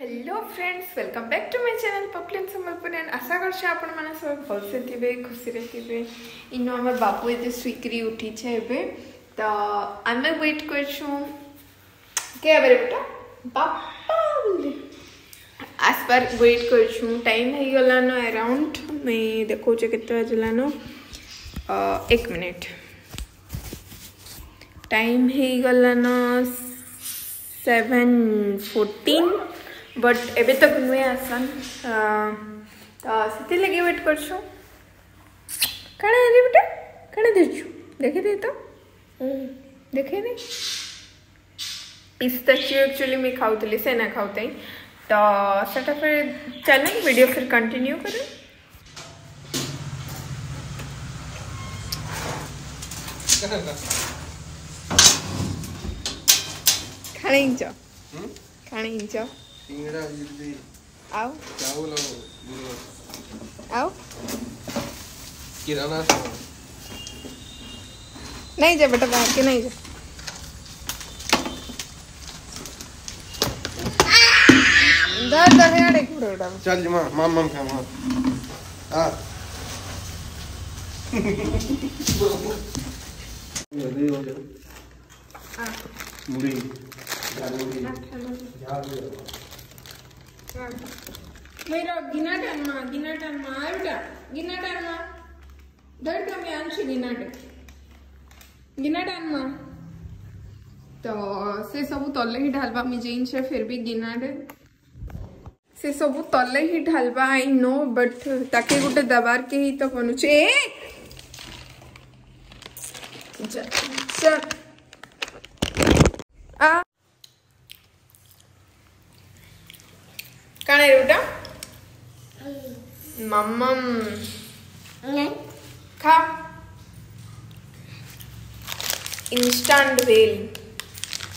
Hello friends welcome back to my channel Poplin Sambalpurian আশা করছি আপনার সব ভালসে থাকবে খুশিরে থাকবে ইন আমার বাপু এতে শুইকি উঠিছে এবে তো আমি ওয়েট করছু কে এবার বেটা বাপা বলে আসবার ওয়েট করছু টাইম হয়ে গলান অ্যারাউন্ড মুই দেখছে কেতে বাজলান এক মিনিট টাইম হয়ে গলান সেভেন ফোর্টিন बट એવે તક નુએ આસન તો ସେଥିଲାଗି ୱେଟ୍ କରୁଛୁ କାଣା ହେଲେ ଗୋଟେ କାଣା ଧରିଛୁ एक्चुअली मी खाऊली से ना खाऊते तो सेटा फिर चलें वीडियो फिर कंटिन्यू कर। खाने हम्म? खाने ସିଙ୍ଗଡ଼ା ଜିଲ୍ପି आओ ଚାଉଳ ଗୁଡ଼ आओ କିରାନା नहीं जा बेटा बाहर के नहीं जा दर दर यार एक मिनट बेटा ଚାଲ ଯିମା ମାମ ମାମ ଖା ମା ଆ ମୁଢ଼ି ଡାଲି मेरो गिनाटनमा गिनाटनमा एउटा गिनाटनमा દોડકમી આમશી ગિનાટ ગિનાટ આનમાં તો ସେ ସବୁ ତଲେ ହିଁ ଢାଲବା ମୁଇଁ ଜିନିଷ ଫିର ବି ଗିନାଟ ସେ ସବୁ ତଲେ ହିଁ ଢାଲବା ଆଇ ନୋ ବଟ୍ ତାକେ ଗୋଟେ ଦବାର କେ ହିଁ ତ ବନୁଛେ ଚାଲ କାଣା ଏଇଟା ମମମ୍ ଖା ଇନଷ୍ଟାଣ୍ଟ ଭେଲ୍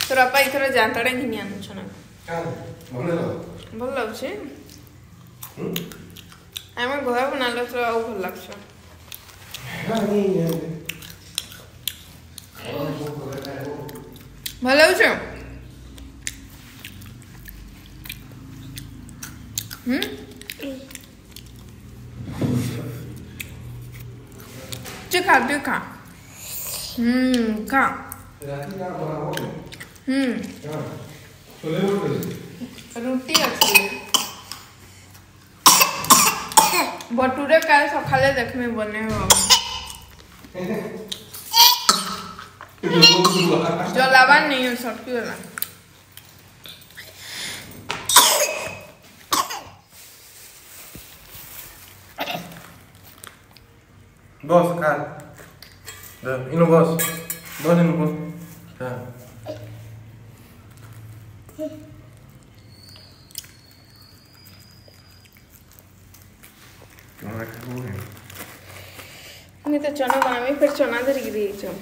ତୋର ବାପା ଏଥର ଜାନ୍ତାଟା ଘିନି ଆଣୁଛ ନା ଭଲ ଭଲ ଲାଗୁଛି ଆମେ ଘରେ ବନାଲେ ତ ଆଉ ଭଲ ଲାଗୁଛ ଭଲ ଲାଗୁଛ ହୁଁ ତୁ ଖା ତୁ ଖା ହୁଁ ଖା ରାତି କାଣା ବନାବ ହୁଁ ଛୋଲେ ବଟୁରେ ରୁଟି ଅଛି ବଟୁରେ କାଲି Boss, cara. Da, vino boss. Boss din boss. Da. మీతో చొన మనమే ఇప్పుడు చొన తిరిగి ఇచ్చాం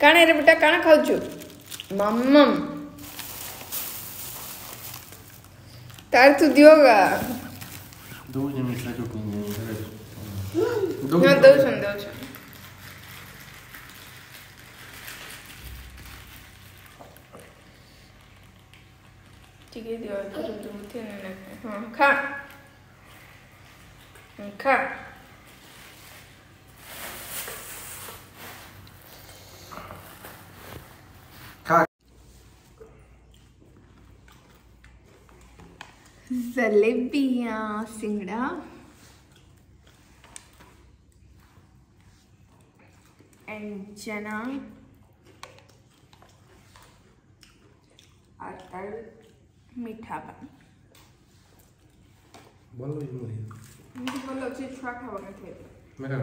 కానీ బిడ్డ కానీ కావచ్చు మమ్మం 开始第二个。多长时间做？你看，多长时间？多长时间？这个第二个做多长时间呢？看，看。जलेबिया सिंगड़ा। एंड चना। और तर मीठा पानी। बोलो जी मुझे बोलो जी थोड़ा खावा के थे मेरा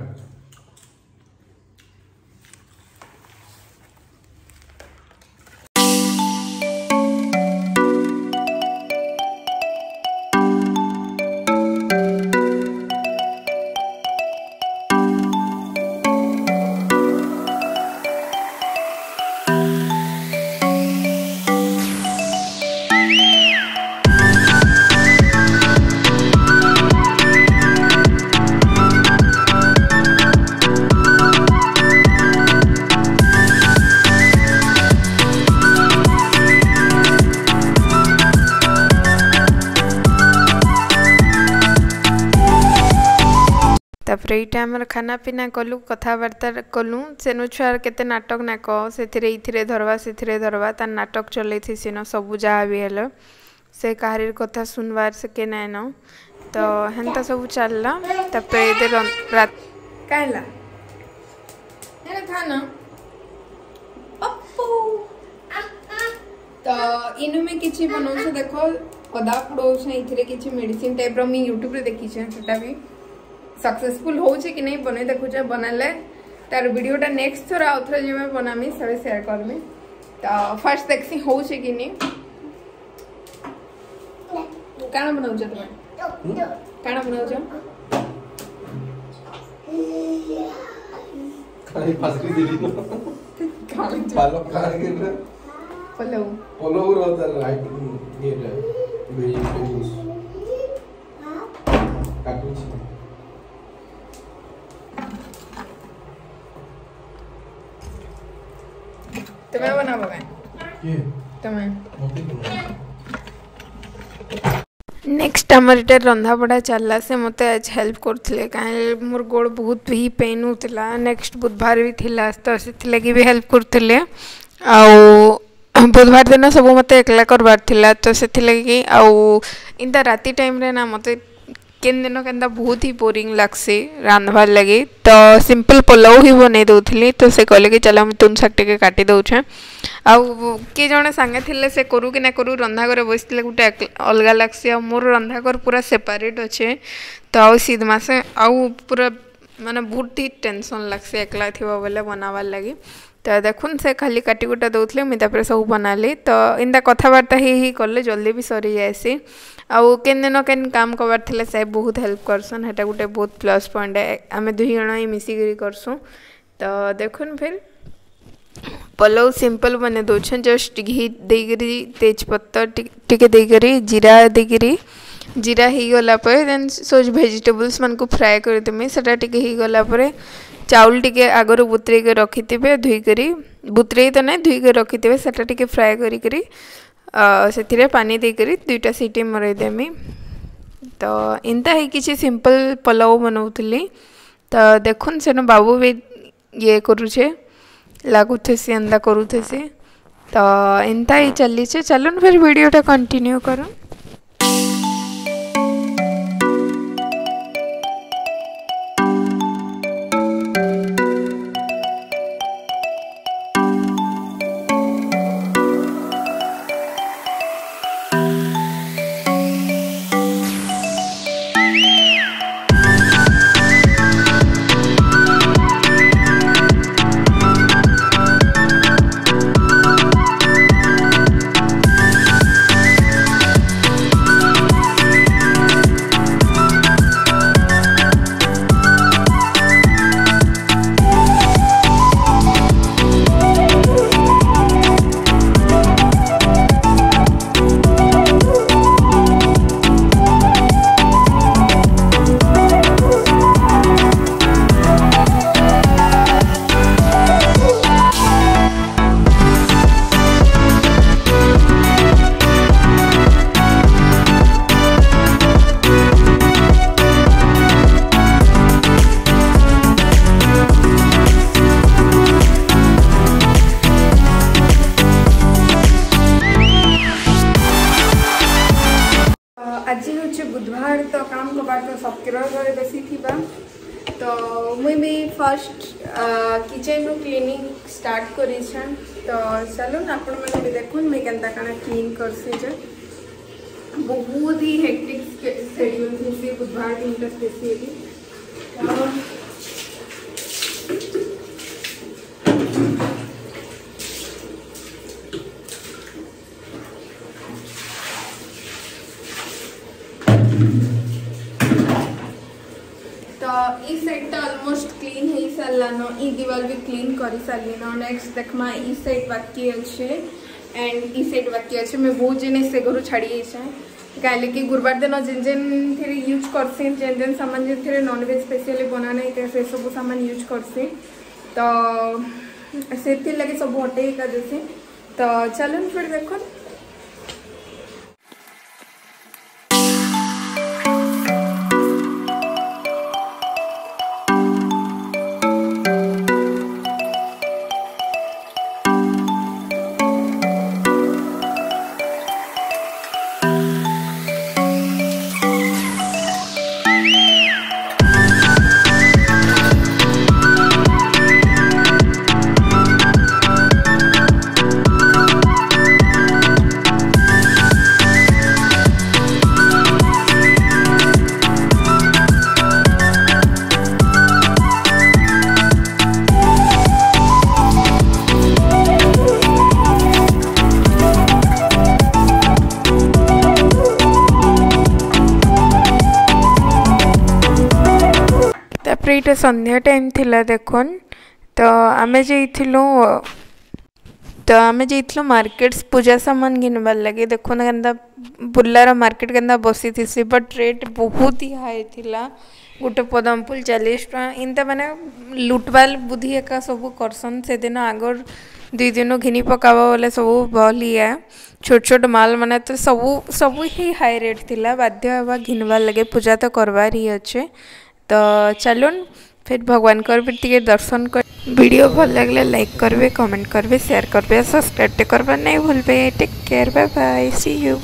ଏଇଟା ଆମର ଖାନା ପିନା କଲୁ କଥାବାର୍ତ୍ତା କଲୁ ସେନୁ ଛୁଆର କେତେ ନାଟକ ନାକ ସେଥିରେ ଇଥିରେ ଧରବା ସେଥିରେ ଧରବା ତାର ନାଟକ ଚଲେଇଥି ସିନ ସବୁ ଯାହା ବି ହେଲେ। ସେ କାହାରିର କଥା ଶୁଣବାର ସେ କେ ନାଇନ ତ ହେନ୍ତା ସବୁ ଚାଲିଲା ତାପରେ ଏତେ ରାତ କାହିଁଲା ହେଲେ ଖାନ ଅପୁ। ତ ଇନୁ ମୁଇଁ କିଛି ବନଉଛେ ଦେଖ ଅଦା ପୋଡ଼ଉଛେ ଏଥିରେ କିଛି ମେଡିସିନ ଟାଇପ୍ର ମୁଇଁ ୟୁଟ୍ୟୁବରେ ଦେଖିଛେ ସେଟା ବି। सक्सेसफुल होचे कि नहीं बने देखुचे बनाले तार वीडियोटा नेक्स्ट थोड़ा आउ थोड़ा जेमे बनामी सबे शेयर करमी तो फ़र्स्ट देखसी होचे कि नहीं काना बनाउछ तुमे काना बनाउछ खाली फासरी दिली ना काना पालक खाने के लिए पलौ पोलो रहता है राइट ये है તમે બનાવો કાંઈ તમે নেক্সট আমার এটা রন্ধাবড়া চাল্লা সে মতো আজ হেল্প করলে কাঁ মোর গোড় বহুত বি পেইন হোলা নেক্সট বুধবার বি লা তো সেগে বি হেল্প করলে আও বুধবার দিন সব মতো একলা করবার লা তো সেগে আও ইন্তা রাতে টাইমে না মতো କେନ୍ ଦିନ କେନ୍ତା ବହୁତ ହି ବୋରିଂ ଲାଗ୍ସି ରାନ୍ଧବାର୍ ଲାଗି ତ ସିମ୍ପଲ୍ ପଲାଉ ହିଁ ବନେଇ ଦେଉଥିଲି ତ ସେ କହିଲେ କି ଚାଲ ମୁଁ ତୁନ୍ ଶାଗ ଟିକେ କାଟି ଦେଉଛେ ଆଉ କିଏ ଜଣେ ସାଙ୍ଗେ ଥିଲେ ସେ କରୁ କି ନା କରୁ ରନ୍ଧାଘରେ ବସିଥିଲେ ଗୋଟେ ଅଲଗା ଲାଗ୍ସି ଆଉ ମୋର ରନ୍ଧାଘର ପୁରା ସେପାରେଟ୍ ଅଛେ ତ ଆଉ ଶୀତ ମାସେ ଆଉ ପୁରା ମାନେ ବହୁତ ହି ଟେନସନ୍ ଲାଗ୍ସି ଏକଲା ଥିବ ବୋଲେ ବନାବାର୍ ଲାଗି ତ ଦେଖୁନ୍ ସେ ଖାଲି କାଟି କୁଟା ଦେଉଥିଲେ ମୁଇଁ ତାପରେ ସବୁ ବନାଲି। ତ ଏନ୍ତା କଥାବାର୍ତ୍ତା ହେଇ ହେଇ କଲେ ଜଲ୍ଦି ବି ସରି ଯାଏସି ଆଉ କେନ୍ ଦିନ କେନ୍ କାମ କରବାର ଥିଲେ ସେ ବହୁତ ହେଲ୍ପ କରସନ୍। ହେଟା ଗୋଟେ ବହୁତ ପ୍ଲସ୍ ପଏଣ୍ଟ। ଆମେ ଦୁଇ ଜଣ ହିଁ ମିଶିକିରି କରସୁଁ। ତ ଦେଖୁନ୍ ଫିର୍। ପଲଉ ସିମ୍ପଲ୍ ବନେଇ ଦେଉଛନ୍ ଜଷ୍ଟ ଘି ଦେଇକରି ତେଜପତ୍ର ଟିକେ ଦେଇକରି ଜିରା ଦେଇକରି। ଜିରା ହେଇଗଲା ପରେ ଦେନ୍ ସୋଜ୍ ଭେଜିଟେବୁଲ୍ସ ମାନଙ୍କୁ ଫ୍ରାଏ କରିଦେମି। ସେଟା ଟିକେ ହେଇଗଲା ପରେ ଚାଉଳ ଟିକେ ଆଗରୁ ବୁତରେଇକି ରଖିଥିବେ ଧୋଇକରି ବୁତରେଇ ତ ନାଇଁ ଧୋଇକି ରଖିଥିବେ ସେଟା ଟିକେ ଫ୍ରାଏ କରିକରି ସେଥିରେ ପାନି ଦେଇକରି ଦୁଇଟା ସିଟି ମରେଇଦେମି ତ ଏନ୍ତା ହେଇ କିଛି ସିମ୍ପଲ୍ ପଲାଉ ବନଉଥିଲି ତ ଦେଖୁନ୍ ସେନ ବାବୁ ବି ଇଏ କରୁଛେ ଲାଗୁଥିସି ଏନ୍ତା କରୁଥିସି ତ ଏନ୍ତା ହିଁ ଚାଲିଛେ ଚାଲୁନ୍ ଫେର୍ ଭିଡ଼ିଓଟା କଣ୍ଟିନ୍ୟୁ କରୁନ୍ ଆଜି ହେଉଛି ବୁଧବାର ତ କାମ କବାର ତ ସବକିର ଘରେ ବେଶୀ ଥିବା। ତ ମୁଇଁ ବି ଫାର୍ଷ୍ଟ କିଚେନ୍ରୁ କ୍ଲିନିଂ ଷ୍ଟାର୍ଟ କରିଛେ। ତ ଚାଲୁନ୍ ଆପଣମାନେ ବି ଦେଖୁନ୍ ମୁଇଁ କେନ୍ତା କାଣା କ୍ଲିନ୍ କରସି ଯେ। ବହୁତ ହି ହେକ୍ଟିକ୍ ସେଡ୍ୟୁଲ୍ ଥିସି ବୁଧବାର ଦିନଟା ସ୍ପେସିଆଲି दीवाल भी क्लीन कर सारे नेक्स्ट देखमा इ सैड बाकी अच्छे एंड इ सैड बाकी अच्छे मुझे बहुत जेने से घर छाड़ी जाए कहले कि गुरुवार दिन जेन जेन थी यूज़ करसी जेन जेन सामान जेन थी नॉनवेज स्पेशल बनाना है से सब सामान यूज़ करसी तो से लगे सब हटे का देसी तो चलन थोड़ी देखो ତାପରେ ଏଇଟା ସନ୍ଧ୍ୟା ଟାଇମ୍ ଥିଲା ଦେଖୁନ୍। ତ ଆମେ ଯାଇଥିଲୁ ତ ଆମେ ଯାଇଥିଲୁ ମାର୍କେଟ ପୂଜା ସାମାନ ଘିନବାର୍ ଲାଗି। ଦେଖୁନ୍ କେନ୍ତା ବୁର୍ଲାର ମାର୍କେଟ କେନ୍ତା ବସିଥିସି ବଟ୍ ରେଟ୍ ବହୁତ ହି ହାଇ ଥିଲା। ଗୋଟେ ପଦମ ଫୁଲ ଚାଳିଶ ଟଙ୍କା ଏନ୍ତା ମାନେ ଲୁଟବାଲ ବୁଦ୍ଧି ଏକା ସବୁ କରସନ୍। ସେଦିନ ଆଗର ଦୁଇ ଦିନ ଘିନି ପକାବ ବୋଲେ ସବୁ ଭଲ ଇଏ ଛୋଟ ଛୋଟ ମାଲ ମାନେ ତ ସବୁ ସବୁ ହିଁ ହାଇ ରେଟ୍ ଥିଲା। ବାଧ୍ୟ ହେବା ଘିନବାର୍ ଲାଗି ପୂଜା ତ କରବାର ହିଁ ଅଛେ। तो चलून फिर भगवान कर भी टे दर्शन कर वीडियो भल लगे लाइक करेंगे कमेंट करेंगे शेयर करेंगे सब्सक्राइब करवा नहीं भूलें take care bye bye see you